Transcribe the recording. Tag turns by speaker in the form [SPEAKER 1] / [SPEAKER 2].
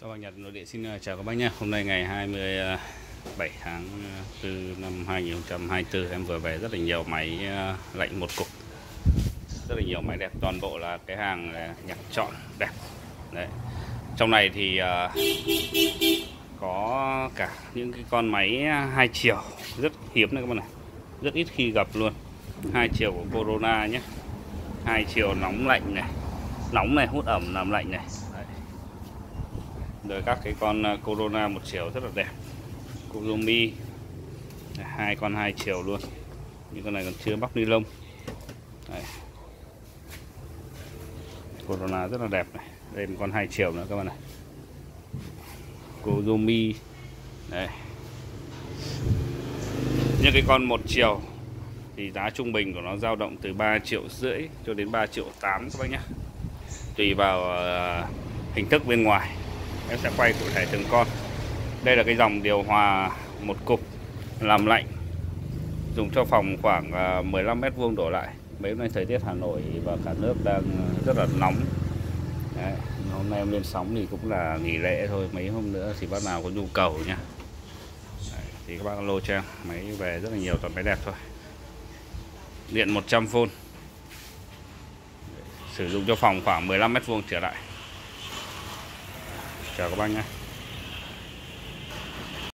[SPEAKER 1] Sau Nhật Nội địa xin ờ, chào các bác nhé. Hôm nay ngày 27 tháng ờ, 4 năm 2024 em vừa về rất là nhiều máy ờ, lạnh một cục. Rất là nhiều máy đẹp, toàn bộ là cái hàng nhặt nhạc chọn đẹp. Đấy. Trong này thì có cả những cái con máy hai chiều rất hiếm này các bạn này. Rất ít khi gặp luôn. Hai chiều của Corona nhé. Hai chiều nóng lạnh này. Nóng này hút ẩm làm lạnh này rồi các cái con ờ, Corona một chiều rất là đẹp. Kurumi hai con hai chiều luôn. Những con này còn chưa bóc ni lông. Đấy. Corona rất là đẹp này. Đây một con hai chiều nữa các bạn này. Kurumi đây. Những cái con một chiều thì giá trung bình của nó dao động từ 3 triệu rưỡi cho đến 3 triệu 8 các bác nhé tùy vào uh, hình thức bên ngoài em sẽ quay cụ thể từng con. Đây là cái dòng điều hòa một cục làm lạnh dùng cho phòng khoảng à, 15 mét vuông đổ lại. Mấy hôm nay thời tiết Hà Nội và cả nước đang rất là nóng. Đấy, hôm nay em lên sóng thì cũng là nghỉ lễ thôi. Mấy hôm nữa thì bác nào có nhu cầu nha Đấy, thì các bác lô cho em. Máy về rất là nhiều toàn máy đẹp thôi. Điện 100V sử dụng cho phòng khoảng 15 mét vuông trở lại chào các bác nhé.